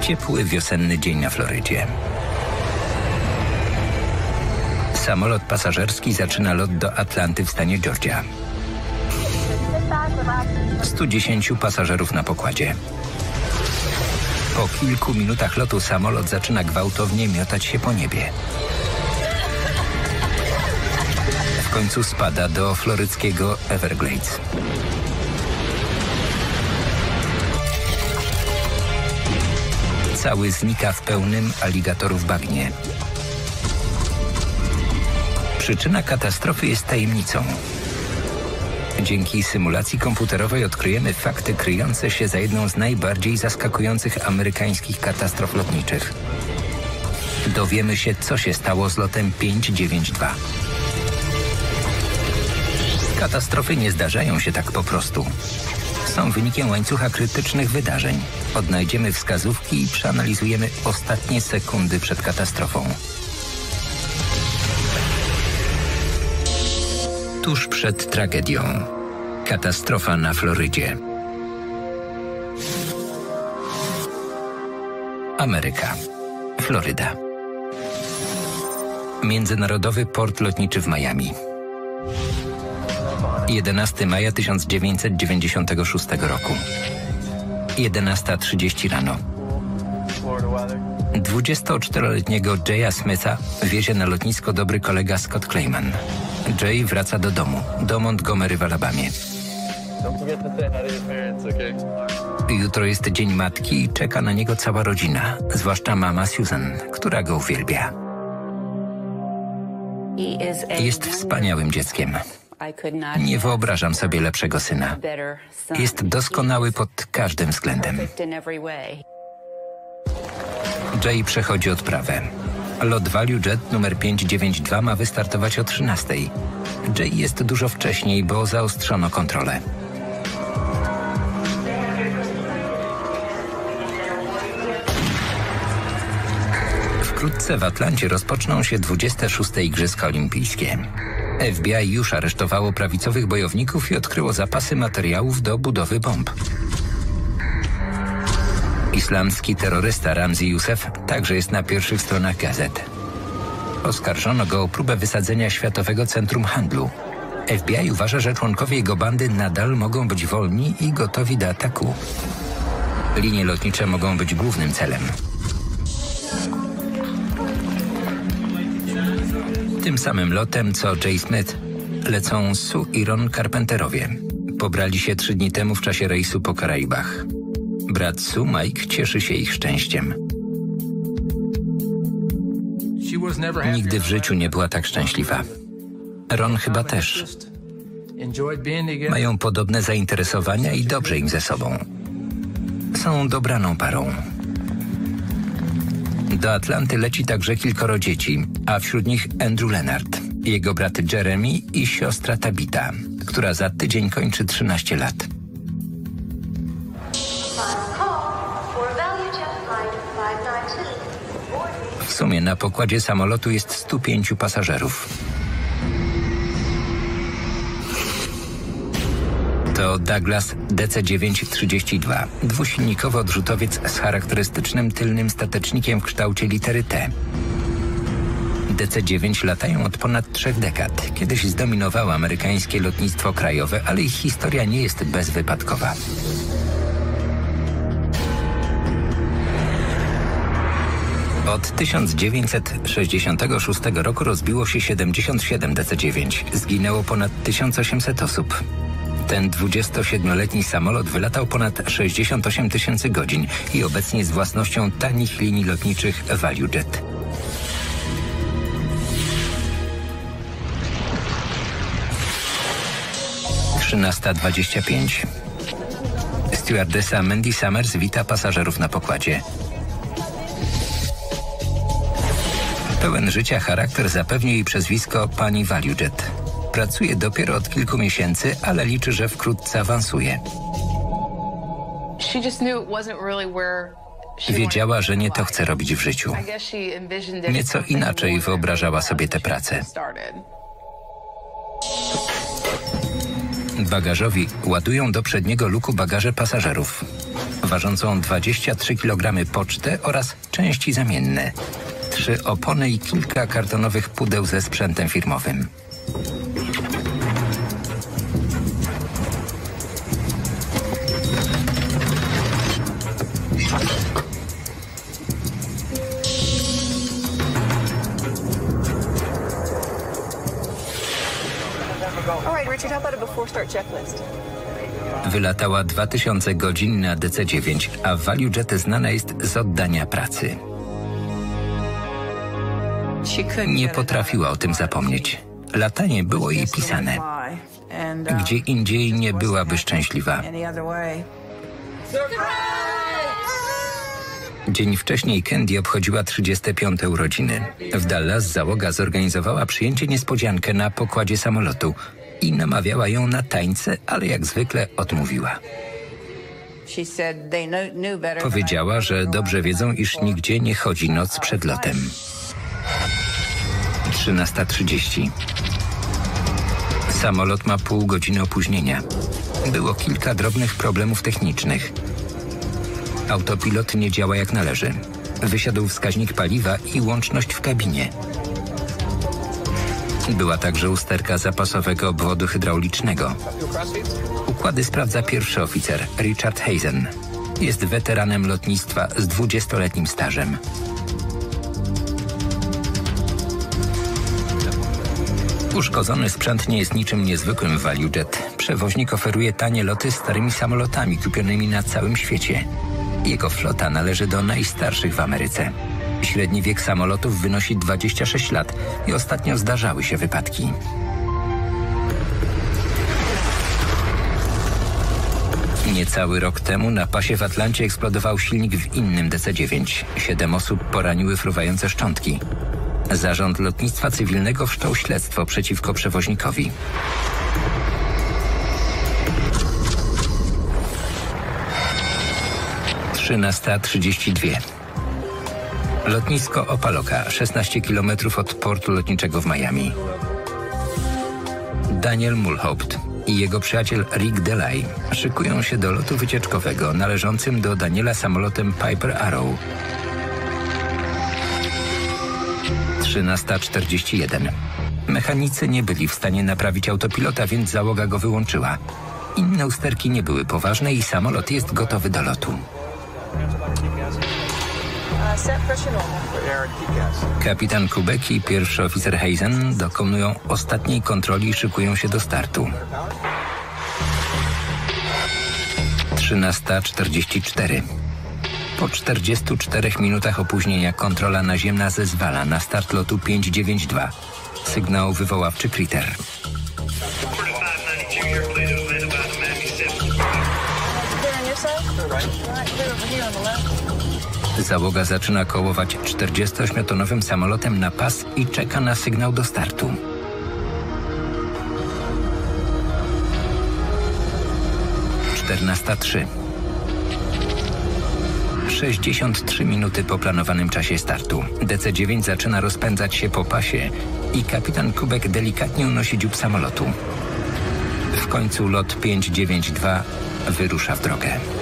Ciepły wiosenny dzień na Florydzie. Samolot pasażerski zaczyna lot do Atlanty w stanie Georgia. 110 pasażerów na pokładzie. Po kilku minutach lotu samolot zaczyna gwałtownie miotać się po niebie. W końcu spada do floryckiego Everglades. Cały znika w pełnym aligatorów bagnie. Przyczyna katastrofy jest tajemnicą. Dzięki symulacji komputerowej odkryjemy fakty kryjące się za jedną z najbardziej zaskakujących amerykańskich katastrof lotniczych. Dowiemy się, co się stało z lotem 592. Katastrofy nie zdarzają się tak po prostu. Są wynikiem łańcucha krytycznych wydarzeń. Odnajdziemy wskazówki i przeanalizujemy ostatnie sekundy przed katastrofą. Tuż przed tragedią. Katastrofa na Florydzie. Ameryka. Floryda. Międzynarodowy port lotniczy w Miami. 11 maja 1996 roku. 11.30 rano. 24-letniego Jaya Smitha wiezie na lotnisko dobry kolega Scott Clayman. Jay wraca do domu, do Montgomery w Alabamie. Jutro jest Dzień Matki i czeka na niego cała rodzina, zwłaszcza mama Susan, która go uwielbia. Jest wspaniałym dzieckiem. Nie wyobrażam sobie lepszego syna. Jest doskonały pod każdym względem. Jay przechodzi odprawę. Lot Value Jet numer 592 ma wystartować o 13. Jay jest dużo wcześniej, bo zaostrzono kontrolę. Wkrótce w Atlancie rozpoczną się 26. Igrzyska Olimpijskie. FBI już aresztowało prawicowych bojowników i odkryło zapasy materiałów do budowy bomb. Islamski terrorysta Ramzi Youssef także jest na pierwszych stronach gazet. Oskarżono go o próbę wysadzenia Światowego Centrum Handlu. FBI uważa, że członkowie jego bandy nadal mogą być wolni i gotowi do ataku. Linie lotnicze mogą być głównym celem. Tym samym lotem co Jay Smith lecą Sue i Ron Carpenterowie. Pobrali się trzy dni temu w czasie rejsu po Karaibach. Brat Sue, Mike, cieszy się ich szczęściem. Nigdy w życiu nie była tak szczęśliwa. Ron chyba też. Mają podobne zainteresowania i dobrze im ze sobą. Są dobraną parą. Do Atlanty leci także kilkoro dzieci, a wśród nich Andrew Leonard, jego brat Jeremy i siostra Tabita, która za tydzień kończy 13 lat. W sumie na pokładzie samolotu jest 105 pasażerów. To Douglas DC-932, dwusilnikowy odrzutowiec z charakterystycznym tylnym statecznikiem w kształcie litery T. DC-9 latają od ponad trzech dekad. Kiedyś zdominowało amerykańskie lotnictwo krajowe, ale ich historia nie jest bezwypadkowa. Od 1966 roku rozbiło się 77 DC-9. Zginęło ponad 1800 osób. Ten 27-letni samolot wylatał ponad 68 tysięcy godzin i obecnie jest własnością tanich linii lotniczych ValueJet. Trzynasta dwadzieścia pięć. Stewardesa Mandy Summers wita pasażerów na pokładzie. Pełen życia charakter zapewnił jej przezwisko pani ValueJet. Pracuje dopiero od kilku miesięcy, ale liczy, że wkrótce awansuje. Wiedziała, że nie to chce robić w życiu. Nieco inaczej wyobrażała sobie tę pracę. Bagażowi ładują do przedniego luku bagaże pasażerów. ważącą 23 kg pocztę oraz części zamienne, trzy opony i kilka kartonowych pudeł ze sprzętem firmowym. Wylatała 2000 godzin na DC-9, a ValueJet znana jest z oddania pracy. Nie potrafiła o tym zapomnieć. Latanie było jej pisane. Gdzie indziej nie byłaby szczęśliwa. Dzień wcześniej Candy obchodziła 35. urodziny. W Dallas załoga zorganizowała przyjęcie niespodziankę na pokładzie samolotu i namawiała ją na tańce, ale jak zwykle odmówiła. Powiedziała, że dobrze wiedzą, iż nigdzie nie chodzi noc przed lotem. 13.30. Samolot ma pół godziny opóźnienia. Było kilka drobnych problemów technicznych. Autopilot nie działa jak należy. Wysiadł wskaźnik paliwa i łączność w kabinie. Była także usterka zapasowego obwodu hydraulicznego. Układy sprawdza pierwszy oficer, Richard Hazen. Jest weteranem lotnictwa z 20-letnim stażem. Uszkodzony sprzęt nie jest niczym niezwykłym w ValueJet. Przewoźnik oferuje tanie loty starymi samolotami kupionymi na całym świecie. Jego flota należy do najstarszych w Ameryce. Średni wiek samolotów wynosi 26 lat i ostatnio zdarzały się wypadki. Niecały rok temu na pasie w Atlancie eksplodował silnik w innym DC-9. Siedem osób poraniły fruwające szczątki. Zarząd Lotnictwa Cywilnego wszczął śledztwo przeciwko przewoźnikowi. Trzynasta trzydzieści dwie. Lotnisko Opaloka, 16 km od portu lotniczego w Miami. Daniel Mulhaupt i jego przyjaciel Rick Delay szykują się do lotu wycieczkowego należącym do Daniela samolotem Piper Arrow. 13.41. Mechanicy nie byli w stanie naprawić autopilota, więc załoga go wyłączyła. Inne usterki nie były poważne i samolot jest gotowy do lotu. Kapitan Kubek i pierwszy oficer Heisen dokonują ostatniej kontroli i szykują się do startu. 13.44 Po 44 minutach opóźnienia kontrola naziemna zezwala na start lotu 592. Sygnał wywoławczy Kriter. Załoga zaczyna kołować 48-tonowym samolotem na pas i czeka na sygnał do startu. Czternasta trzy. 63 minuty po planowanym czasie startu. DC-9 zaczyna rozpędzać się po pasie i kapitan Kubek delikatnie unosi dziób samolotu. W końcu lot 592 wyrusza w drogę.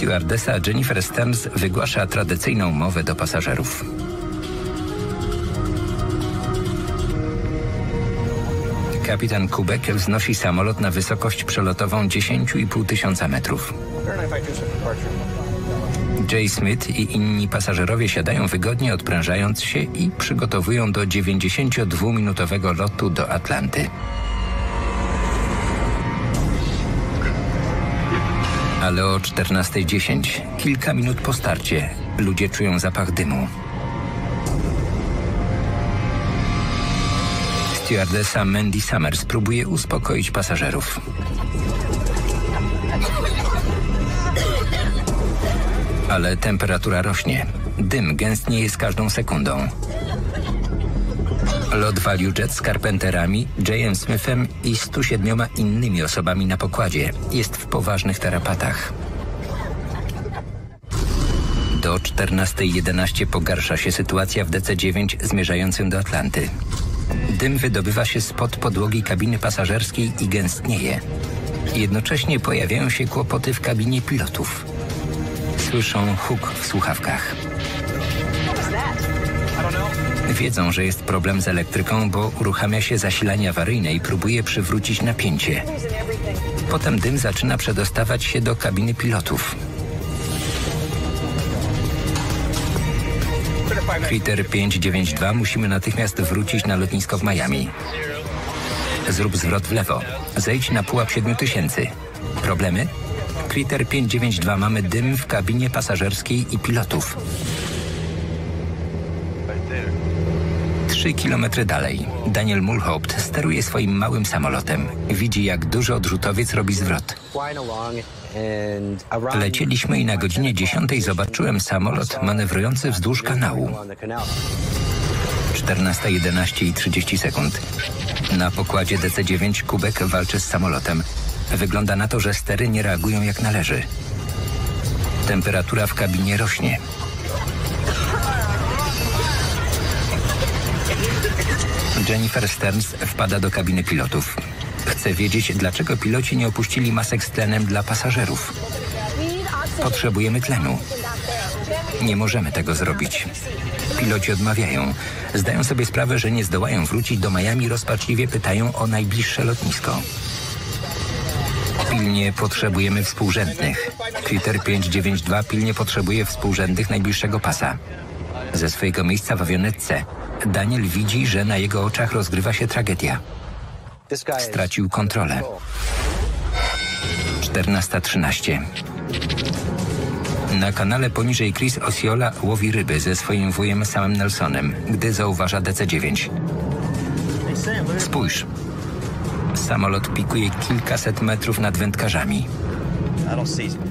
Stewardesa Jennifer Stearns wygłasza tradycyjną mowę do pasażerów. Kapitan Kubek wznosi samolot na wysokość przelotową 10,5 tysiąca metrów. Jay Smith i inni pasażerowie siadają wygodnie odprężając się i przygotowują do 92-minutowego lotu do Atlanty. Ale o 14.10, kilka minut po starcie, ludzie czują zapach dymu. Stewardesa Mandy Summers próbuje uspokoić pasażerów. Ale temperatura rośnie. Dym gęstnieje z każdą sekundą. Lot Value Jet z Carpenterami, J.M. Smithem i 107 innymi osobami na pokładzie jest w poważnych tarapatach. Do 14.11 pogarsza się sytuacja w DC-9 zmierzającym do Atlanty. Dym wydobywa się spod podłogi kabiny pasażerskiej i gęstnieje. Jednocześnie pojawiają się kłopoty w kabinie pilotów. Słyszą huk w słuchawkach. Wiedzą, że jest problem z elektryką, bo uruchamia się zasilanie awaryjne i próbuje przywrócić napięcie. Potem dym zaczyna przedostawać się do kabiny pilotów. Critter 592 musimy natychmiast wrócić na lotnisko w Miami. Zrób zwrot w lewo. Zejdź na pułap 7000. Problemy? Critter 592 mamy dym w kabinie pasażerskiej i pilotów. Trzy kilometry dalej Daniel Mulhaupt steruje swoim małym samolotem. Widzi, jak duży odrzutowiec robi zwrot. Lecieliśmy i na godzinie 10 zobaczyłem samolot manewrujący wzdłuż kanału. 14.11 i 30 sekund. Na pokładzie DC-9 Kubek walczy z samolotem. Wygląda na to, że stery nie reagują jak należy. Temperatura w kabinie rośnie. Jennifer Stearns wpada do kabiny pilotów. Chce wiedzieć, dlaczego piloci nie opuścili masek z tlenem dla pasażerów. Potrzebujemy tlenu. Nie możemy tego zrobić. Piloci odmawiają. Zdają sobie sprawę, że nie zdołają wrócić do Miami, rozpaczliwie pytają o najbliższe lotnisko. Pilnie potrzebujemy współrzędnych. Critter 592 pilnie potrzebuje współrzędnych najbliższego pasa. Ze swojego miejsca w awionetce Daniel widzi, że na jego oczach rozgrywa się tragedia. Stracił kontrolę. 14.13 Na kanale poniżej Chris Osceola łowi ryby ze swoim wujem Samem Nelsonem, gdy zauważa DC-9. Spójrz. Samolot pikuje kilkaset metrów nad wędkarzami.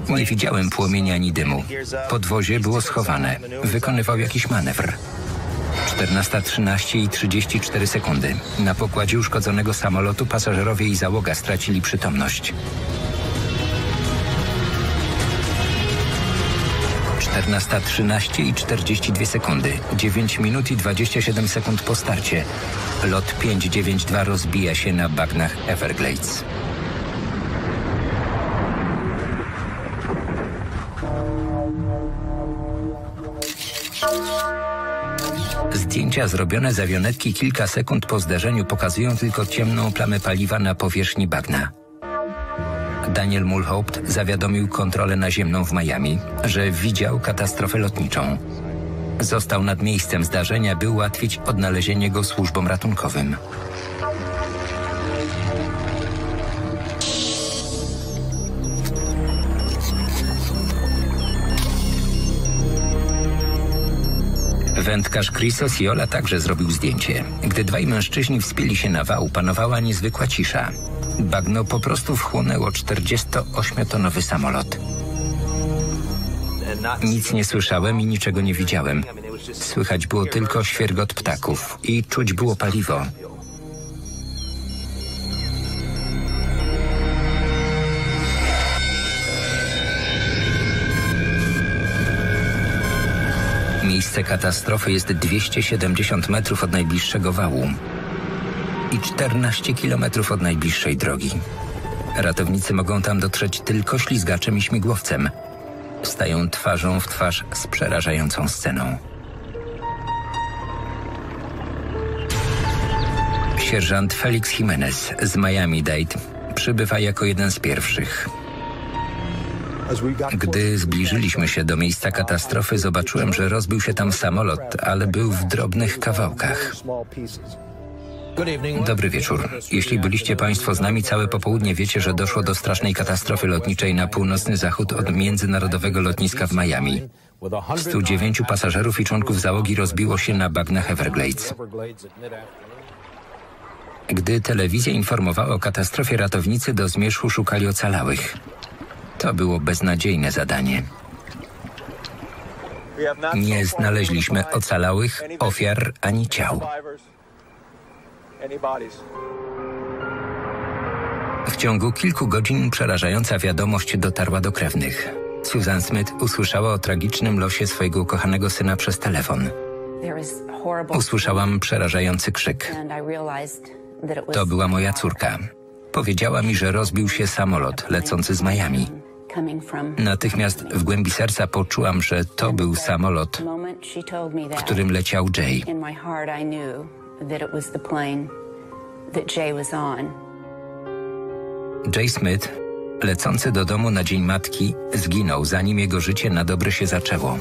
Nie widziałem płomienia ani dymu. Podwozie było schowane. Wykonywał jakiś manewr. 14.13 i 34 sekundy. Na pokładzie uszkodzonego samolotu pasażerowie i załoga stracili przytomność. 14.13 i 42 sekundy. 9 minut i 27 sekund po starcie. Lot 592 rozbija się na bagnach Everglades. Zdjęcia zrobione z awionetki kilka sekund po zdarzeniu pokazują tylko ciemną plamę paliwa na powierzchni bagna. Daniel Mulhaupt zawiadomił kontrolę naziemną w Miami, że widział katastrofę lotniczą. Został nad miejscem zdarzenia, by ułatwić odnalezienie go służbom ratunkowym. Wędkarz Chris Osceola także zrobił zdjęcie. Gdy dwaj mężczyźni wspięli się na wał, panowała niezwykła cisza. Bagno po prostu wchłonęło 48-tonowy samolot. Nic nie słyszałem i niczego nie widziałem. Słychać było tylko świergot ptaków i czuć było paliwo. Miejsce katastrofy jest 270 metrów od najbliższego wału i 14 kilometrów od najbliższej drogi. Ratownicy mogą tam dotrzeć tylko ślizgaczem i śmigłowcem. Stają twarzą w twarz z przerażającą sceną. Sierżant Felix Jimenez z Miami-Dade przybywa jako jeden z pierwszych. Gdy zbliżyliśmy się do miejsca katastrofy, zobaczyłem, że rozbił się tam samolot, ale był w drobnych kawałkach. Dobry wieczór. Jeśli byliście Państwo z nami całe popołudnie, wiecie, że doszło do strasznej katastrofy lotniczej na północny zachód od międzynarodowego lotniska w Miami. 109 pasażerów i członków załogi rozbiło się na bagnach Everglades. Gdy telewizja informowała o katastrofie, ratownicy do zmierzchu szukali ocalałych. To było beznadziejne zadanie. Nie znaleźliśmy ocalałych, ofiar ani ciał. W ciągu kilku godzin przerażająca wiadomość dotarła do krewnych. Susan Smith usłyszała o tragicznym losie swojego ukochanego syna przez telefon. Usłyszałam przerażający krzyk. To była moja córka. Powiedziała mi, że rozbił się samolot lecący z Miami. Natychmiast w głębi serca poczułam, że to był samolot, w którym leciał Jay. Jay Smith, lecący do domu na Dzień Matki, zginął, zanim jego życie na dobre się zaczęło.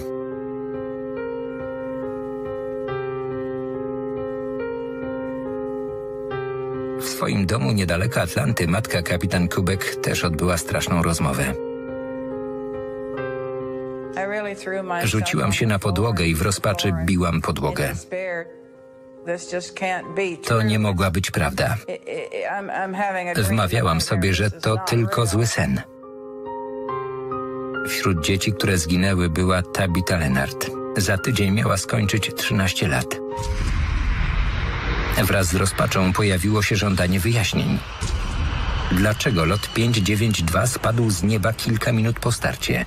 W swoim domu niedaleko Atlanty matka kapitan Kubek też odbyła straszną rozmowę. Rzuciłam się na podłogę i w rozpaczy biłam podłogę. To nie mogła być prawda. Wmawiałam sobie, że to tylko zły sen. Wśród dzieci, które zginęły, była Tabitha Lennart. Za tydzień miała skończyć 13 lat. Wraz z rozpaczą pojawiło się żądanie wyjaśnień. Dlaczego lot 592 spadł z nieba kilka minut po starcie?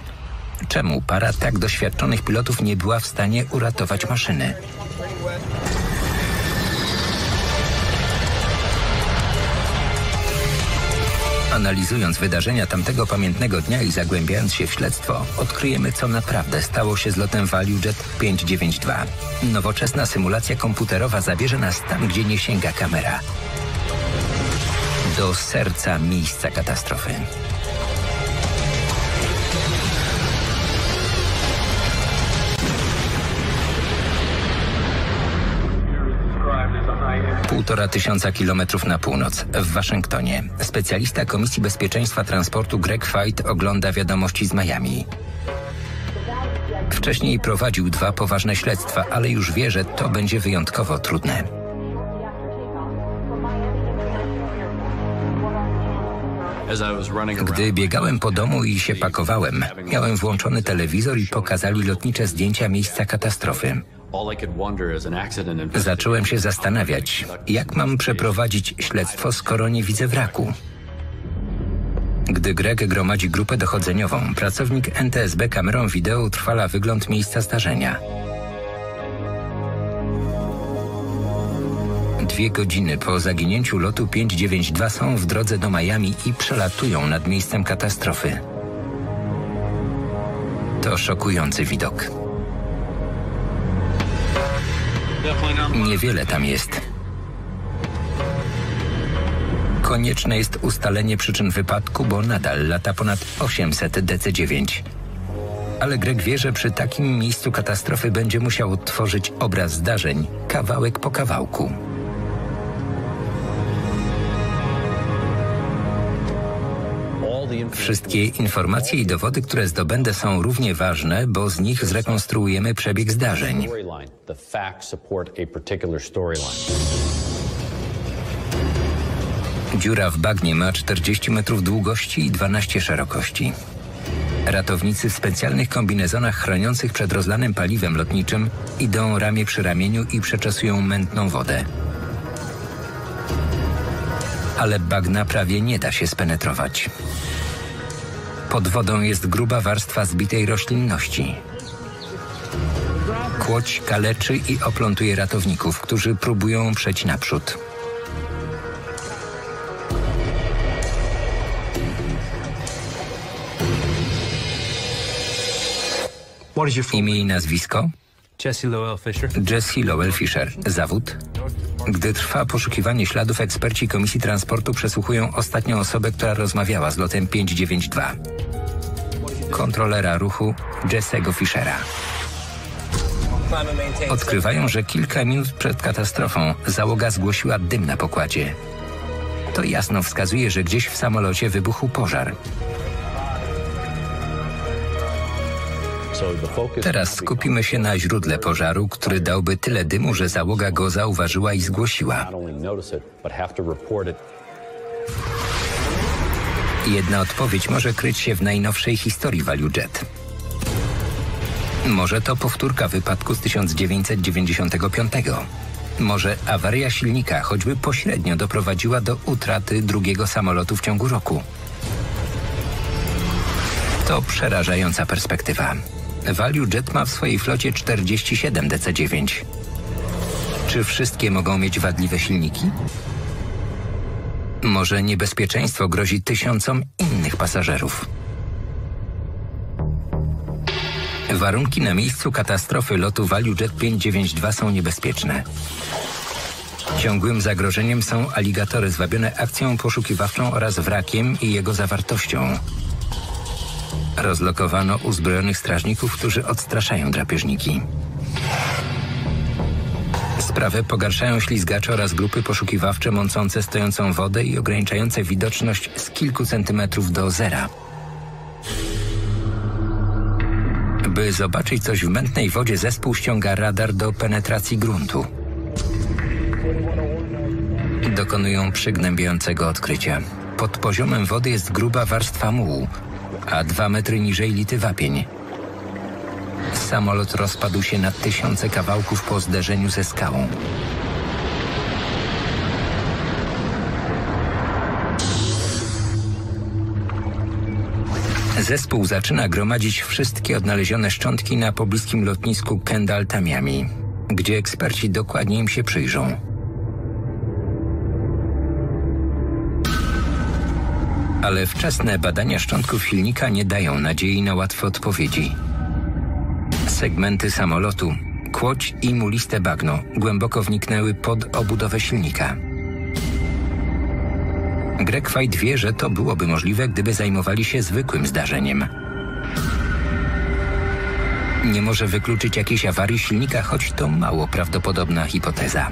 Czemu para tak doświadczonych pilotów nie była w stanie uratować maszyny? Analizując wydarzenia tamtego pamiętnego dnia i zagłębiając się w śledztwo, odkryjemy, co naprawdę stało się z lotem ValueJet 592. Nowoczesna symulacja komputerowa zabierze nas tam, gdzie nie sięga kamera. Do serca miejsca katastrofy. Półtora tysiąca kilometrów na północ, w Waszyngtonie. Specjalista Komisji Bezpieczeństwa Transportu Greg Fight ogląda wiadomości z Miami. Wcześniej prowadził dwa poważne śledztwa, ale już wie, że to będzie wyjątkowo trudne. Gdy biegałem po domu i się pakowałem, miałem włączony telewizor i pokazali lotnicze zdjęcia miejsca katastrofy. Zacząłem się zastanawiać, jak mam przeprowadzić śledztwo, skoro nie widzę wraku. Gdy Greg gromadzi grupę dochodzeniową, pracownik NTSB kamerą wideo utrwala wygląd miejsca zdarzenia. Dwie godziny po zaginięciu lotu 592 są w drodze do Miami i przelatują nad miejscem katastrofy. To szokujący widok. Niewiele tam jest. Konieczne jest ustalenie przyczyn wypadku, bo nadal lata ponad 800 DC-9. Ale Greg wie, że przy takim miejscu katastrofy będzie musiał tworzyć obraz zdarzeń, kawałek po kawałku. Wszystkie informacje i dowody, które zdobędę są równie ważne, bo z nich zrekonstruujemy przebieg zdarzeń. Dziura w bagnie ma 40 metrów długości i 12 szerokości. Ratownicy w specjalnych kombinezonach chroniących przed rozlanym paliwem lotniczym idą ramię przy ramieniu i przeczesują mętną wodę. Ale bagna prawie nie da się spenetrować. Pod wodą jest gruba warstwa zbitej roślinności. Kłoć kaleczy i oplątuje ratowników, którzy próbują przejść naprzód. Imię i nazwisko? Jesse Lowell Fisher. Jesse Lowell Fisher. Zawód? Gdy trwa poszukiwanie śladów, eksperci Komisji Transportu przesłuchują ostatnią osobę, która rozmawiała z lotem 592. Kontrolera ruchu Jesse'ego Fishera. Odkrywają, że kilka minut przed katastrofą załoga zgłosiła dym na pokładzie. To jasno wskazuje, że gdzieś w samolocie wybuchł pożar. Teraz skupimy się na źródle pożaru, który dałby tyle dymu, że załoga go zauważyła i zgłosiła. Jedna odpowiedź może kryć się w najnowszej historii ValueJet. Może to powtórka wypadku z 1995. Może awaria silnika choćby pośrednio doprowadziła do utraty drugiego samolotu w ciągu roku. To przerażająca perspektywa. Value Jet ma w swojej flocie 47 DC-9. Czy wszystkie mogą mieć wadliwe silniki? Może niebezpieczeństwo grozi tysiącom innych pasażerów. Warunki na miejscu katastrofy lotu Value Jet 592 są niebezpieczne. Ciągłym zagrożeniem są aligatory zwabione akcją poszukiwawczą oraz wrakiem i jego zawartością. Rozlokowano uzbrojonych strażników, którzy odstraszają drapieżniki. Sprawę pogarszają ślizgacze oraz grupy poszukiwawcze mącące stojącą wodę i ograniczające widoczność z kilku centymetrów do zera. By zobaczyć coś w mętnej wodzie, zespół ściąga radar do penetracji gruntu. Dokonują przygnębiającego odkrycia. Pod poziomem wody jest gruba warstwa mułu, a dwa metry niżej lity wapień. Samolot rozpadł się na tysiące kawałków po zderzeniu ze skałą. Zespół zaczyna gromadzić wszystkie odnalezione szczątki na pobliskim lotnisku Kendall Tamiami, gdzie eksperci dokładnie im się przyjrzą. Ale wczesne badania szczątków silnika nie dają nadziei na łatwe odpowiedzi. Segmenty samolotu, kłoć i muliste bagno głęboko wniknęły pod obudowę silnika. Greg White wie, że to byłoby możliwe, gdyby zajmowali się zwykłym zdarzeniem. Nie może wykluczyć jakiejś awarii silnika, choć to mało prawdopodobna hipoteza.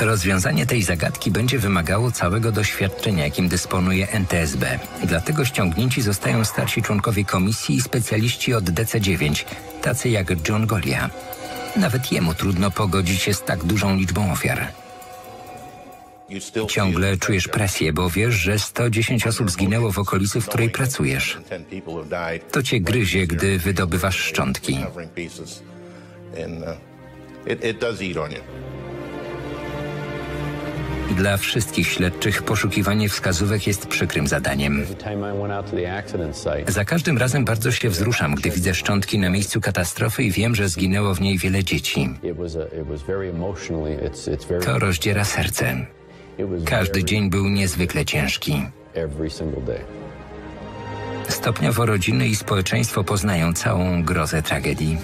Rozwiązanie tej zagadki będzie wymagało całego doświadczenia, jakim dysponuje NTSB. Dlatego ściągnięci zostają starsi członkowie komisji i specjaliści od DC-9, tacy jak John Golia. Nawet jemu trudno pogodzić się z tak dużą liczbą ofiar. Ciągle czujesz presję, bo wiesz, że 110 osób zginęło w okolicy, w której pracujesz. To cię gryzie, gdy wydobywasz szczątki. Dla wszystkich śledczych poszukiwanie wskazówek jest przykrym zadaniem. Za każdym razem bardzo się wzruszam, gdy widzę szczątki na miejscu katastrofy i wiem, że zginęło w niej wiele dzieci. To rozdziera serce. Każdy dzień był niezwykle ciężki. Stopniowo rodziny i społeczeństwo poznają całą grozę tragedii.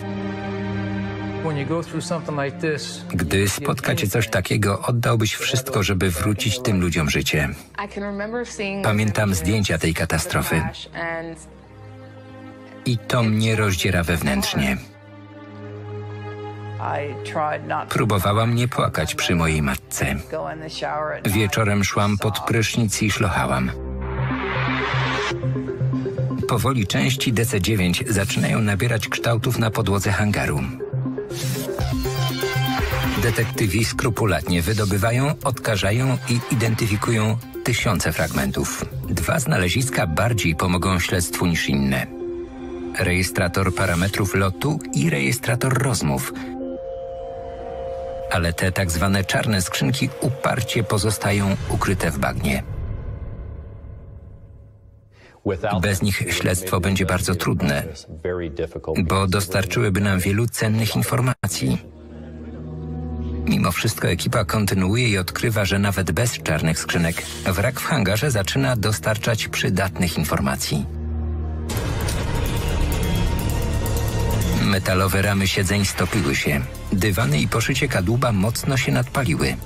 Gdy spotka cię coś takiego, oddałbyś wszystko, żeby wrócić tym ludziom życie. Pamiętam zdjęcia tej katastrofy. I to mnie rozdziera wewnętrznie. Próbowałam nie płakać przy mojej matce. Wieczorem szłam pod prysznic i szlochałam. Powoli części DC-9 zaczynają nabierać kształtów na podłodze hangaru. Detektywi skrupulatnie wydobywają, odkażają i identyfikują tysiące fragmentów. Dwa znaleziska bardziej pomogą śledztwu niż inne. Rejestrator parametrów lotu i rejestrator rozmów. Ale te tak zwane czarne skrzynki uparcie pozostają ukryte w bagnie. Bez nich śledztwo będzie bardzo trudne, bo dostarczyłyby nam wielu cennych informacji. Mimo wszystko ekipa kontynuuje i odkrywa, że nawet bez czarnych skrzynek wrak w hangarze zaczyna dostarczać przydatnych informacji. Metalowe ramy siedzeń stopiły się. Dywany i poszycie kadłuba mocno się nadpaliły.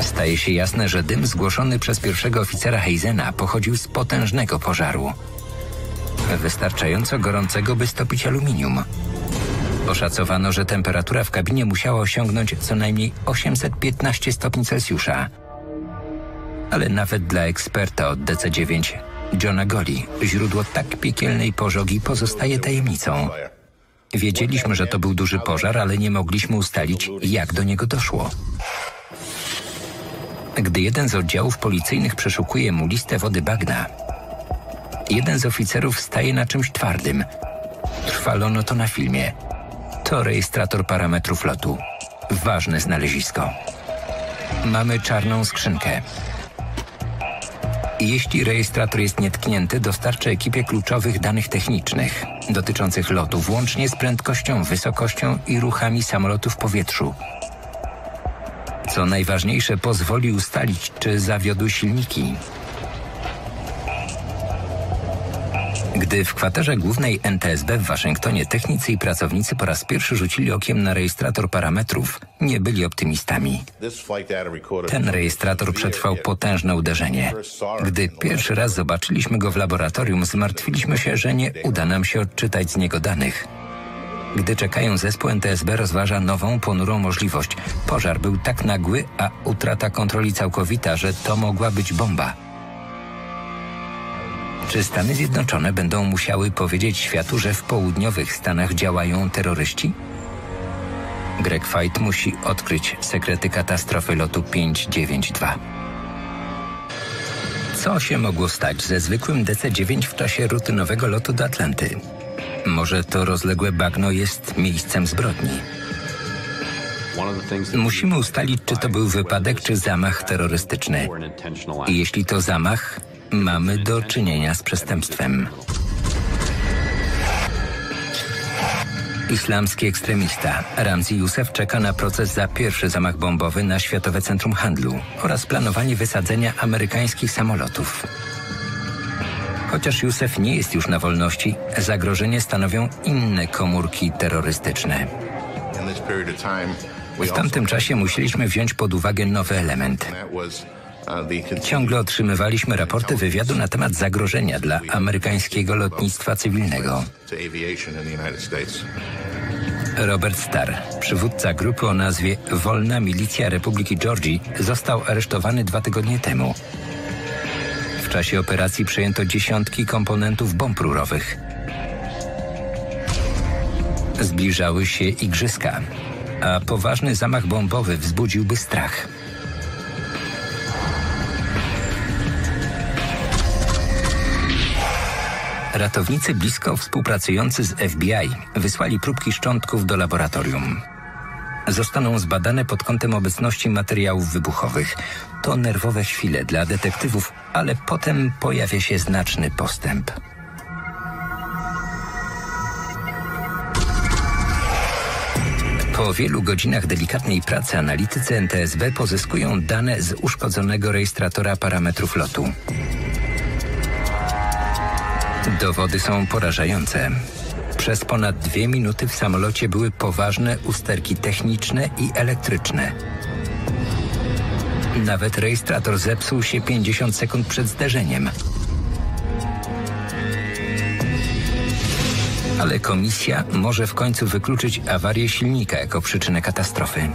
Staje się jasne, że dym zgłoszony przez pierwszego oficera Heizena pochodził z potężnego pożaru. Wystarczająco gorącego, by stopić aluminium. Oszacowano, że temperatura w kabinie musiała osiągnąć co najmniej 815 stopni Celsjusza. Ale nawet dla eksperta od DC-9, Johna Goli, źródło tak piekielnej pożogi pozostaje tajemnicą. Wiedzieliśmy, że to był duży pożar, ale nie mogliśmy ustalić, jak do niego doszło. Gdy jeden z oddziałów policyjnych przeszukuje mu listę wody bagna, jeden z oficerów staje na czymś twardym. Trwalono to na filmie. To rejestrator parametrów lotu. Ważne znalezisko. Mamy czarną skrzynkę. Jeśli rejestrator jest nietknięty, dostarczy ekipie kluczowych danych technicznych dotyczących lotu, włącznie z prędkością, wysokością i ruchami samolotu w powietrzu. Co najważniejsze, pozwoli ustalić, czy zawiodły silniki. Gdy w kwaterze głównej NTSB w Waszyngtonie technicy i pracownicy po raz pierwszy rzucili okiem na rejestrator parametrów, nie byli optymistami. Ten rejestrator przetrwał potężne uderzenie. Gdy pierwszy raz zobaczyliśmy go w laboratorium, zmartwiliśmy się, że nie uda nam się odczytać z niego danych. Gdy czekają, zespół NTSB rozważa nową, ponurą możliwość. Pożar był tak nagły, a utrata kontroli całkowita, że to mogła być bomba. Czy Stany Zjednoczone będą musiały powiedzieć światu, że w południowych Stanach działają terroryści? Greg Fight musi odkryć sekrety katastrofy lotu 592. Co się mogło stać ze zwykłym DC-9 w czasie rutynowego lotu do Atlanty? Może to rozległe bagno jest miejscem zbrodni. Musimy ustalić, czy to był wypadek, czy zamach terrorystyczny. I jeśli to zamach, mamy do czynienia z przestępstwem. Islamski ekstremista Ramzi Youssef czeka na proces za pierwszy zamach bombowy na Światowe Centrum Handlu oraz planowanie wysadzenia amerykańskich samolotów. Chociaż Youssef nie jest już na wolności, zagrożenie stanowią inne komórki terrorystyczne. W tamtym czasie musieliśmy wziąć pod uwagę nowy element. Ciągle otrzymywaliśmy raporty wywiadu na temat zagrożenia dla amerykańskiego lotnictwa cywilnego. Robert Starr, przywódca grupy o nazwie Wolna Milicja Republiki Georgii, został aresztowany dwa tygodnie temu. W czasie operacji przejęto dziesiątki komponentów bomb rurowych. Zbliżały się igrzyska, a poważny zamach bombowy wzbudziłby strach. Ratownicy blisko współpracujący z FBI wysłali próbki szczątków do laboratorium. Zostaną zbadane pod kątem obecności materiałów wybuchowych. To nerwowe chwile dla detektywów, ale potem pojawia się znaczny postęp. Po wielu godzinach delikatnej pracy analitycy NTSB pozyskują dane z uszkodzonego rejestratora parametrów lotu. Dowody są porażające. Przez ponad dwie minuty w samolocie były poważne usterki techniczne i elektryczne. Nawet rejestrator zepsuł się 50 sekund przed zderzeniem. Ale komisja może w końcu wykluczyć awarię silnika jako przyczynę katastrofy.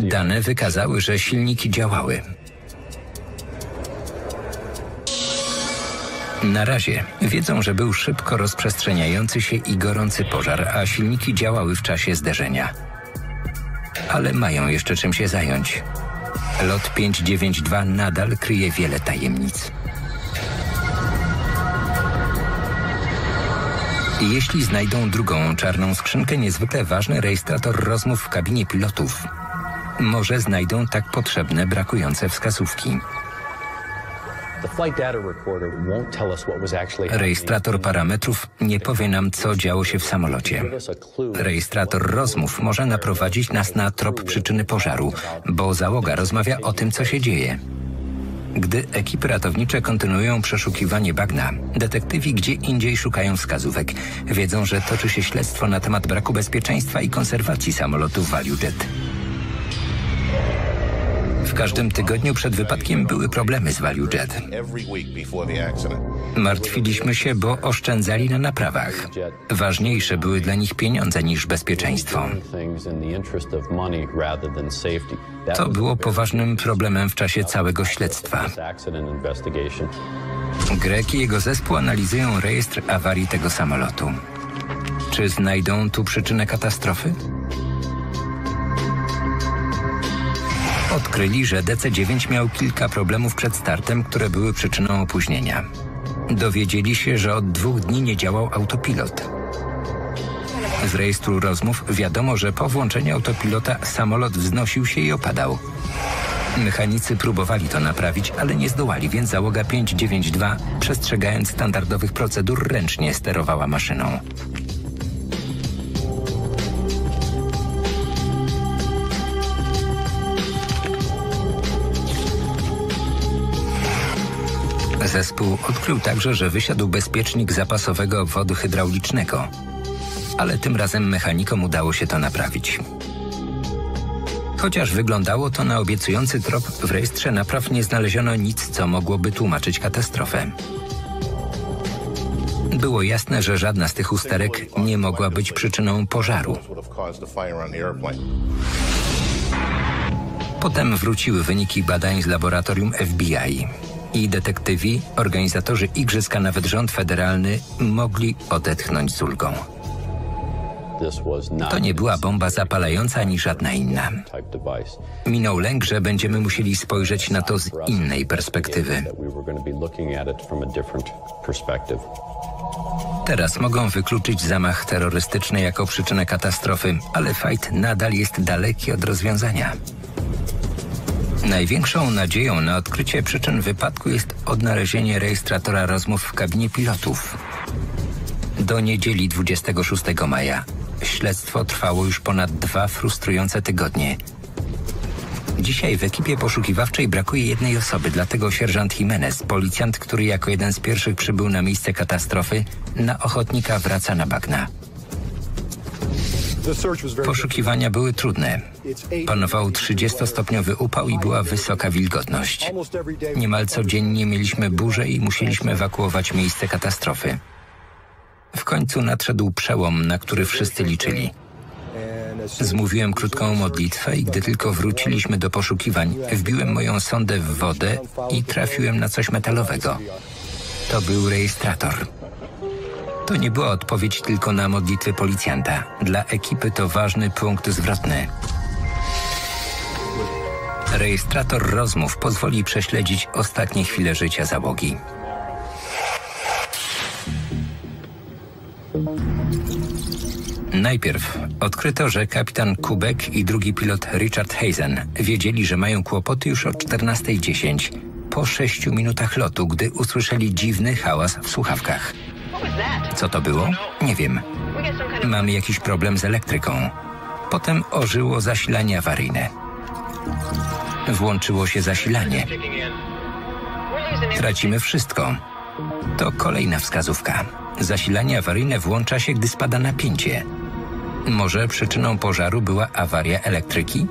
Dane wykazały, że silniki działały. Na razie wiedzą, że był szybko rozprzestrzeniający się i gorący pożar, a silniki działały w czasie zderzenia. Ale mają jeszcze czym się zająć. Lot 592 nadal kryje wiele tajemnic. Jeśli znajdą drugą czarną skrzynkę, niezwykle ważny rejestrator rozmów w kabinie pilotów, może znajdą tak potrzebne brakujące wskazówki. Rejestrator parametrów nie powie nam, co działo się w samolocie. Rejestrator rozmów może naprowadzić nas na trop przyczyny pożaru, bo załoga rozmawia o tym, co się dzieje. Gdy ekipy ratownicze kontynuują przeszukiwanie bagna, detektywi gdzie indziej szukają wskazówek. Wiedzą, że toczy się śledztwo na temat braku bezpieczeństwa i konserwacji samolotu ValueJet. W każdym tygodniu przed wypadkiem były problemy z ValueJet. Martwiliśmy się, bo oszczędzali na naprawach. Ważniejsze były dla nich pieniądze niż bezpieczeństwo. To było poważnym problemem w czasie całego śledztwa. Grek i jego zespół analizują rejestr awarii tego samolotu. Czy znajdą tu przyczynę katastrofy? Odkryli, że DC-9 miał kilka problemów przed startem, które były przyczyną opóźnienia. Dowiedzieli się, że od dwóch dni nie działał autopilot. Z rejestru rozmów wiadomo, że po włączeniu autopilota samolot wznosił się i opadał. Mechanicy próbowali to naprawić, ale nie zdołali, więc załoga 592, przestrzegając standardowych procedur, ręcznie sterowała maszyną. Zespół odkrył także, że wysiadł bezpiecznik zapasowego obwodu hydraulicznego, ale tym razem mechanikom udało się to naprawić. Chociaż wyglądało to na obiecujący trop, w rejestrze napraw nie znaleziono nic, co mogłoby tłumaczyć katastrofę. Było jasne, że żadna z tych usterek nie mogła być przyczyną pożaru. Potem wróciły wyniki badań z laboratorium FBI i detektywi, organizatorzy igrzysk, a nawet rząd federalny mogli odetchnąć z ulgą. To nie była bomba zapalająca ani żadna inna. Minął lęk, że będziemy musieli spojrzeć na to z innej perspektywy. Teraz mogą wykluczyć zamach terrorystyczny jako przyczynę katastrofy, ale fight nadal jest daleki od rozwiązania. Największą nadzieją na odkrycie przyczyn wypadku jest odnalezienie rejestratora rozmów w kabinie pilotów. Do niedzieli 26 maja Śledztwo trwało już ponad dwa frustrujące tygodnie. Dzisiaj w ekipie poszukiwawczej brakuje jednej osoby, dlatego sierżant Jimenez, policjant, który jako jeden z pierwszych przybył na miejsce katastrofy, na ochotnika wraca na bagna. Poszukiwania były trudne. Panował 30-stopniowy upał i była wysoka wilgotność. Niemal codziennie mieliśmy burzę i musieliśmy ewakuować miejsce katastrofy. W końcu nadszedł przełom, na który wszyscy liczyli. Zmówiłem krótką modlitwę i gdy tylko wróciliśmy do poszukiwań, wbiłem moją sondę w wodę i trafiłem na coś metalowego. To był rejestrator. To nie była odpowiedź tylko na modlitwy policjanta. Dla ekipy to ważny punkt zwrotny. Rejestrator rozmów pozwoli prześledzić ostatnie chwile życia załogi. Najpierw odkryto, że kapitan Kubek i drugi pilot Richard Hazen wiedzieli, że mają kłopoty już o 14.10, po 6 minutach lotu, gdy usłyszeli dziwny hałas w słuchawkach. Co to było? Nie wiem. Mamy jakiś problem z elektryką. Potem ożyło zasilanie awaryjne. Włączyło się zasilanie. Tracimy wszystko. To kolejna wskazówka. Zasilanie awaryjne włącza się, gdy spada napięcie. Może przyczyną pożaru była awaria elektryki?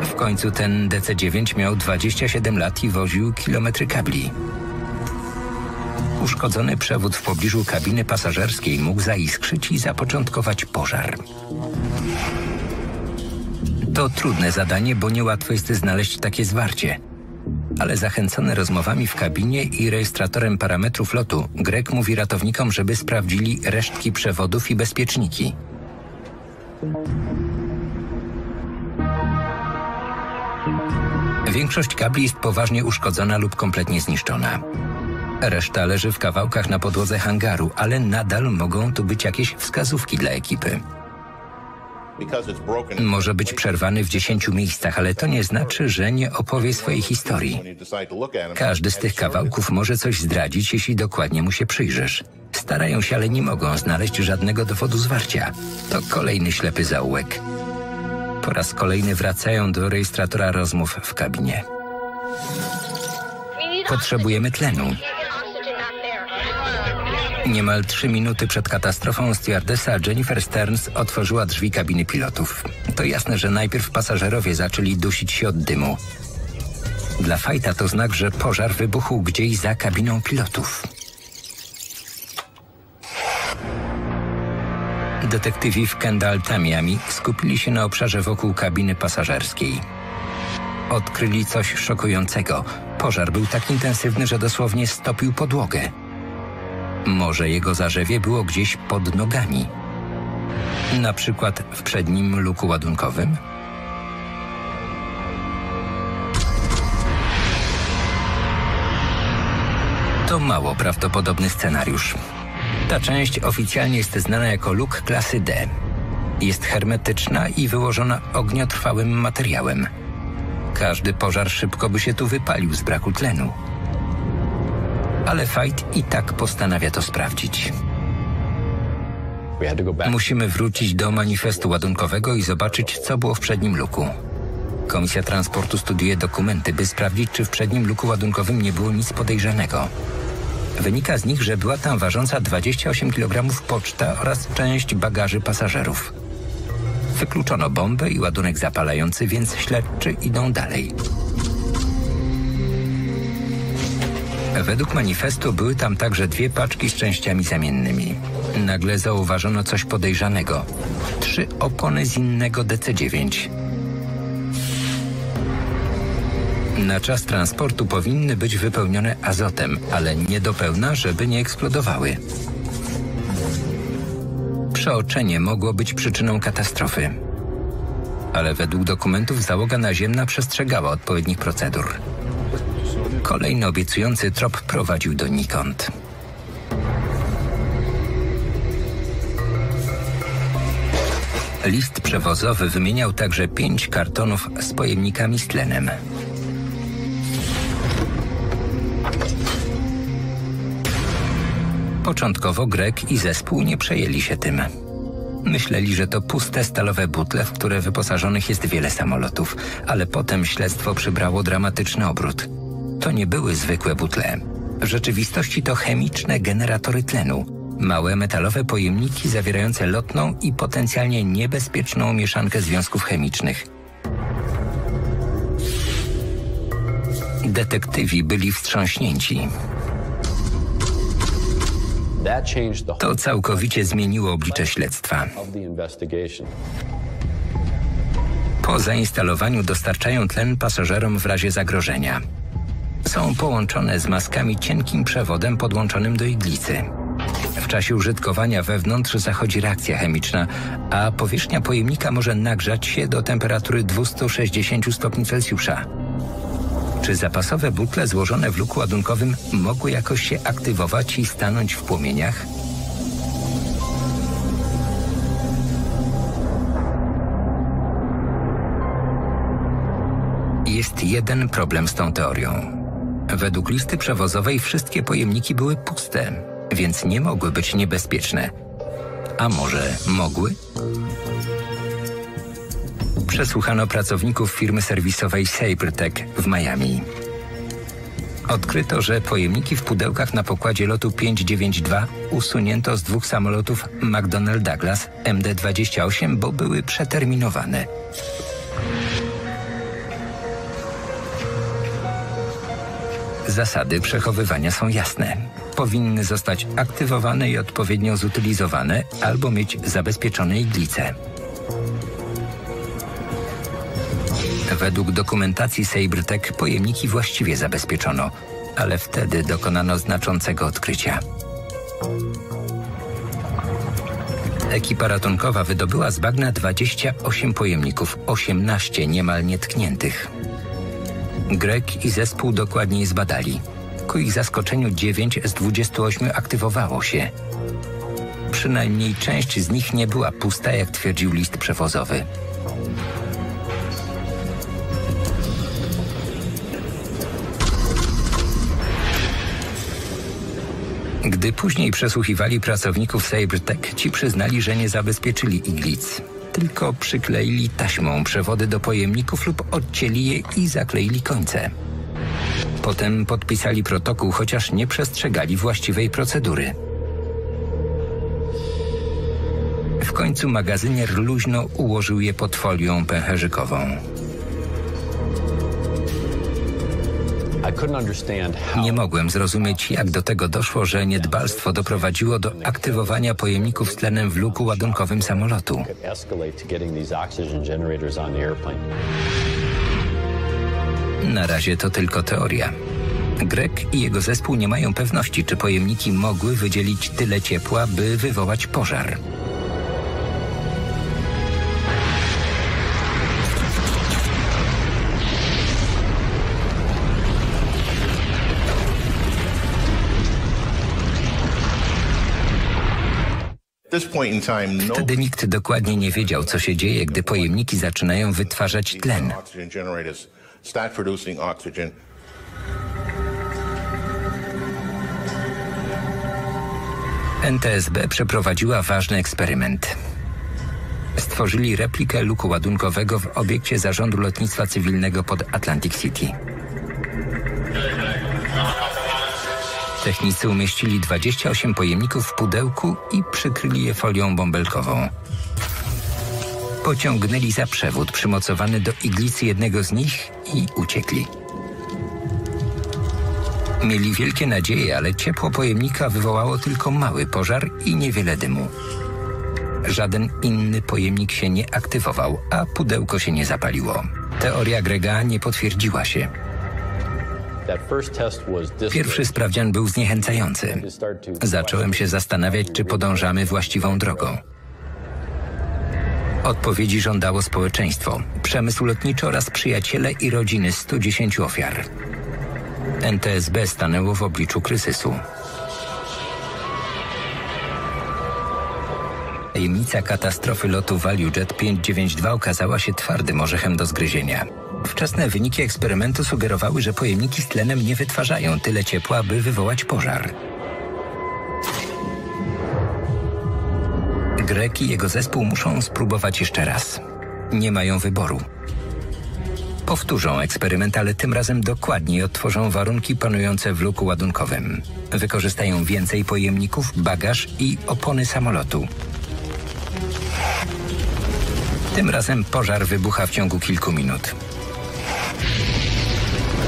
W końcu ten DC-9 miał 27 lat i woził kilometry kabli. Uszkodzony przewód w pobliżu kabiny pasażerskiej mógł zaiskrzyć i zapoczątkować pożar. To trudne zadanie, bo niełatwo jest znaleźć takie zwarcie ale zachęcony rozmowami w kabinie i rejestratorem parametrów lotu, Greg mówi ratownikom, żeby sprawdzili resztki przewodów i bezpieczniki. Większość kabli jest poważnie uszkodzona lub kompletnie zniszczona. Reszta leży w kawałkach na podłodze hangaru, ale nadal mogą tu być jakieś wskazówki dla ekipy. Może być przerwany w dziesięciu miejscach, ale to nie znaczy, że nie opowie swojej historii. Każdy z tych kawałków może coś zdradzić, jeśli dokładnie mu się przyjrzysz. Starają się, ale nie mogą znaleźć żadnego dowodu zwarcia. To kolejny ślepy zaułek. Po raz kolejny wracają do rejestratora rozmów w kabinie. Potrzebujemy tlenu. Niemal trzy minuty przed katastrofą stewardesa Jennifer Stearns otworzyła drzwi kabiny pilotów. To jasne, że najpierw pasażerowie zaczęli dusić się od dymu. Dla Fajta to znak, że pożar wybuchł gdzieś za kabiną pilotów. Detektywi w Kendall Tamiami skupili się na obszarze wokół kabiny pasażerskiej. Odkryli coś szokującego. Pożar był tak intensywny, że dosłownie stopił podłogę. Może jego zarzewie było gdzieś pod nogami. Na przykład w przednim luku ładunkowym? To mało prawdopodobny scenariusz. Ta część oficjalnie jest znana jako luk klasy D. Jest hermetyczna i wyłożona ogniotrwałym materiałem. Każdy pożar szybko by się tu wypalił z braku tlenu. Ale Fight i tak postanawia to sprawdzić. Musimy wrócić do manifestu ładunkowego i zobaczyć, co było w przednim luku. Komisja Transportu studiuje dokumenty, by sprawdzić, czy w przednim luku ładunkowym nie było nic podejrzanego. Wynika z nich, że była tam ważąca 28 kg poczta oraz część bagaży pasażerów. Wykluczono bombę i ładunek zapalający, więc śledczy idą dalej. Według manifestu były tam także dwie paczki z częściami zamiennymi. Nagle zauważono coś podejrzanego. Trzy opony z innego DC-9. Na czas transportu powinny być wypełnione azotem, ale nie do pełna, żeby nie eksplodowały. Przeoczenie mogło być przyczyną katastrofy. Ale według dokumentów załoga naziemna przestrzegała odpowiednich procedur. Kolejny obiecujący trop prowadził donikąd. List przewozowy wymieniał także pięć kartonów z pojemnikami z tlenem. Początkowo Grek i zespół nie przejęli się tym. Myśleli, że to puste stalowe butle, w które wyposażonych jest wiele samolotów, ale potem śledztwo przybrało dramatyczny obrót. To nie były zwykłe butle. W rzeczywistości to chemiczne generatory tlenu. Małe metalowe pojemniki zawierające lotną i potencjalnie niebezpieczną mieszankę związków chemicznych. Detektywi byli wstrząśnięci. To całkowicie zmieniło oblicze śledztwa. Po zainstalowaniu dostarczają tlen pasażerom w razie zagrożenia. Są połączone z maskami cienkim przewodem podłączonym do iglicy. W czasie użytkowania wewnątrz zachodzi reakcja chemiczna, a powierzchnia pojemnika może nagrzać się do temperatury 260 stopni Celsjusza. Czy zapasowe butle złożone w luku ładunkowym mogły jakoś się aktywować i stanąć w płomieniach? Jest jeden problem z tą teorią. Według listy przewozowej wszystkie pojemniki były puste, więc nie mogły być niebezpieczne. A może mogły? Przesłuchano pracowników firmy serwisowej SaberTech w Miami. Odkryto, że pojemniki w pudełkach na pokładzie lotu 592 usunięto z dwóch samolotów McDonnell Douglas MD-28, bo były przeterminowane. Zasady przechowywania są jasne. Powinny zostać aktywowane i odpowiednio zutylizowane albo mieć zabezpieczone iglice. Według dokumentacji SaberTech pojemniki właściwie zabezpieczono, ale wtedy dokonano znaczącego odkrycia. Ekipa ratunkowa wydobyła z bagna 28 pojemników, 18 niemal nietkniętych. Grek i zespół dokładniej zbadali. Ku ich zaskoczeniu 9 z 28 aktywowało się. Przynajmniej część z nich nie była pusta, jak twierdził list przewozowy. Gdy później przesłuchiwali pracowników SaberTech, ci przyznali, że nie zabezpieczyli iglic tylko przykleili taśmą przewody do pojemników lub odcięli je i zakleili końce. Potem podpisali protokół, chociaż nie przestrzegali właściwej procedury. W końcu magazynier luźno ułożył je pod folią pęcherzykową. Nie mogłem zrozumieć, jak do tego doszło, że niedbalstwo doprowadziło do aktywowania pojemników z tlenem w luku ładunkowym samolotu. Na razie to tylko teoria. Grek i jego zespół nie mają pewności, czy pojemniki mogły wydzielić tyle ciepła, by wywołać pożar. Wtedy nikt dokładnie nie wiedział, co się dzieje, gdy pojemniki zaczynają wytwarzać tlen. NTSB przeprowadziła ważny eksperyment. Stworzyli replikę luku ładunkowego w obiekcie Zarządu Lotnictwa Cywilnego pod Atlantic City. Technicy umieścili 28 pojemników w pudełku i przykryli je folią bąbelkową. Pociągnęli za przewód przymocowany do iglicy jednego z nich i uciekli. Mieli wielkie nadzieje, ale ciepło pojemnika wywołało tylko mały pożar i niewiele dymu. Żaden inny pojemnik się nie aktywował, a pudełko się nie zapaliło. Teoria Grega nie potwierdziła się. Pierwszy sprawdzian był zniechęcający. Zacząłem się zastanawiać, czy podążamy właściwą drogą. Odpowiedzi żądało społeczeństwo, przemysł lotniczy oraz przyjaciele i rodziny 110 ofiar. NTSB stanęło w obliczu kryzysu. Tajemnica katastrofy lotu ValueJet 592 okazała się twardym orzechem do zgryzienia. Wczesne wyniki eksperymentu sugerowały, że pojemniki z tlenem nie wytwarzają tyle ciepła, by wywołać pożar. Grek i jego zespół muszą spróbować jeszcze raz. Nie mają wyboru. Powtórzą eksperyment, ale tym razem dokładniej odtworzą warunki panujące w luku ładunkowym. Wykorzystają więcej pojemników, bagaż i opony samolotu. Tym razem pożar wybucha w ciągu kilku minut.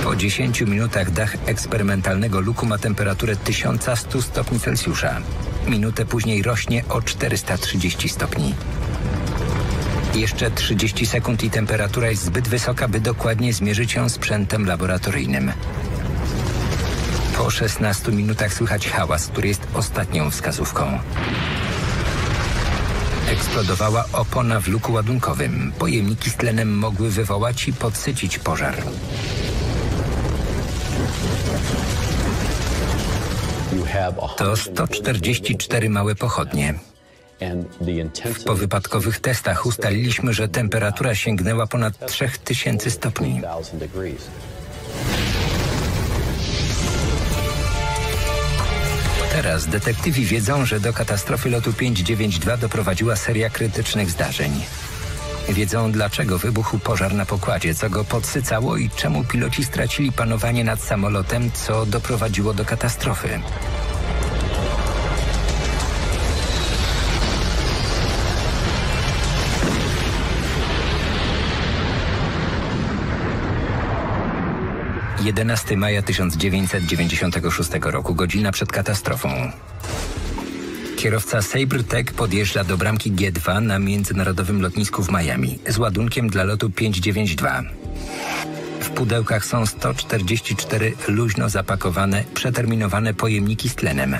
Po 10 minutach dach eksperymentalnego luku ma temperaturę 1100 stopni Celsjusza. Minutę później rośnie o 430 stopni. Jeszcze 30 sekund i temperatura jest zbyt wysoka, by dokładnie zmierzyć ją sprzętem laboratoryjnym. Po 16 minutach słychać hałas, który jest ostatnią wskazówką. Eksplodowała opona w luku ładunkowym. Pojemniki z tlenem mogły wywołać i podsycić pożar. To 144 małe pochodnie. W powypadkowych testach ustaliliśmy, że temperatura sięgnęła ponad 3000 stopni. Teraz detektywi wiedzą, że do katastrofy lotu 592 doprowadziła seria krytycznych zdarzeń. Wiedzą, dlaczego wybuchł pożar na pokładzie, co go podsycało i czemu piloci stracili panowanie nad samolotem, co doprowadziło do katastrofy. Jedenasty maja 1996 roku, godzina przed katastrofą. Kierowca Sabre Tech podjeżdża do bramki G2 na międzynarodowym lotnisku w Miami z ładunkiem dla lotu 592. W pudełkach są 144 luźno zapakowane, przeterminowane pojemniki z tlenem.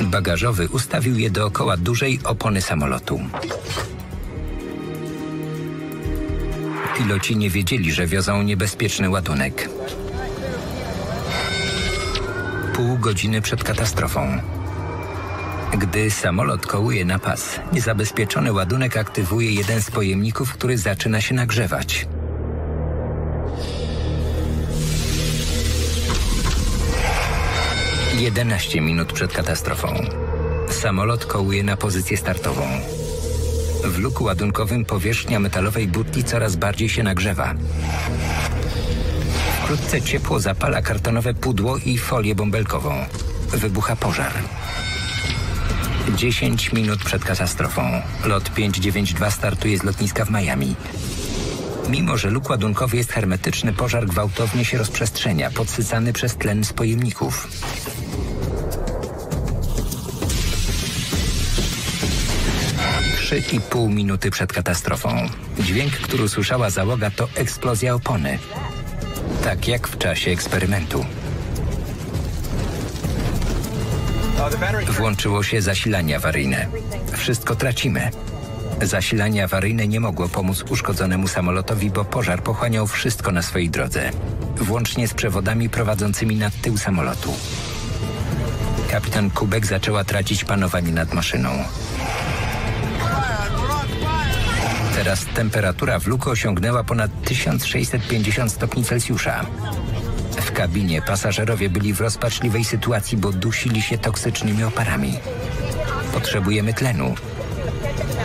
Bagażowy ustawił je dookoła dużej opony samolotu. Piloci nie wiedzieli, że wiozą niebezpieczny ładunek. Pół godziny przed katastrofą. Gdy samolot kołuje na pas, niezabezpieczony ładunek aktywuje jeden z pojemników, który zaczyna się nagrzewać. Jedenaście minut przed katastrofą. Samolot kołuje na pozycję startową. W luku ładunkowym powierzchnia metalowej butli coraz bardziej się nagrzewa. Wkrótce ciepło zapala kartonowe pudło i folię bąbelkową. Wybucha pożar. 10 minut przed katastrofą. Lot 592 startuje z lotniska w Miami. Mimo, że luk ładunkowy jest hermetyczny, pożar gwałtownie się rozprzestrzenia, podsycany przez tlen z pojemników. Trzy i pół minuty przed katastrofą. Dźwięk, który usłyszała załoga, to eksplozja opony. Tak jak w czasie eksperymentu. Włączyło się zasilanie awaryjne. Wszystko tracimy. Zasilanie awaryjne nie mogło pomóc uszkodzonemu samolotowi, bo pożar pochłaniał wszystko na swojej drodze, włącznie z przewodami prowadzącymi na tył samolotu. Kapitan Kubek zaczęła tracić panowanie nad maszyną. Teraz temperatura w luku osiągnęła ponad 1650 stopni Celsjusza. W kabinie pasażerowie byli w rozpaczliwej sytuacji, bo dusili się toksycznymi oparami. Potrzebujemy tlenu.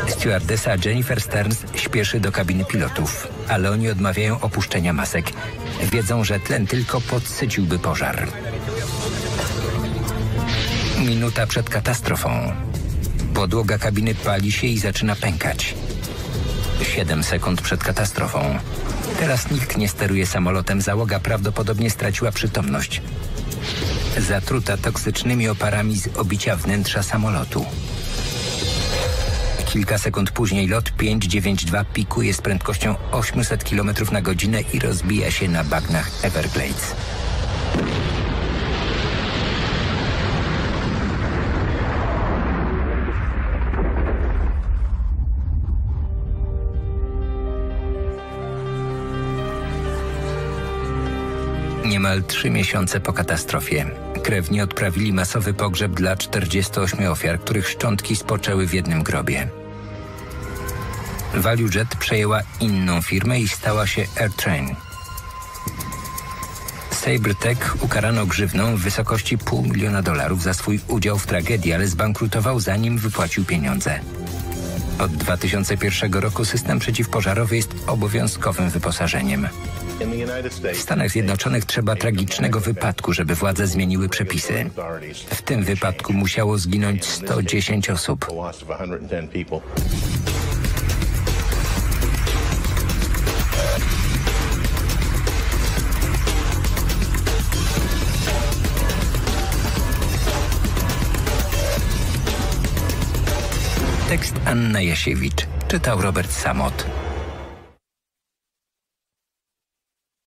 Stewardesa Jennifer Stearns śpieszy do kabiny pilotów, ale oni odmawiają opuszczenia masek. Wiedzą, że tlen tylko podsyciłby pożar. Minuta przed katastrofą. Podłoga kabiny pali się i zaczyna pękać. Siedem sekund przed katastrofą. Teraz nikt nie steruje samolotem, załoga prawdopodobnie straciła przytomność. Zatruta toksycznymi oparami z obicia wnętrza samolotu. Kilka sekund później lot 592 pikuje z prędkością 800 km na godzinę i rozbija się na bagnach Everglades. Niemal trzy miesiące po katastrofie krewni odprawili masowy pogrzeb dla 48 ofiar, których szczątki spoczęły w jednym grobie. ValueJet przejęła inną firmę i stała się AirTrain. SabreTech ukarano grzywną w wysokości pół miliona dolarów za swój udział w tragedii, ale zbankrutował zanim wypłacił pieniądze. Od 2001 roku system przeciwpożarowy jest obowiązkowym wyposażeniem. W Stanach Zjednoczonych trzeba tragicznego wypadku, żeby władze zmieniły przepisy. W tym wypadku musiało zginąć 110 osób. Anna Jasiewicz. Czytał Robert Samot.